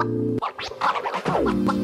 What?